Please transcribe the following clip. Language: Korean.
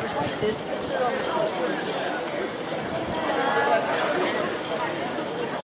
네스프레소로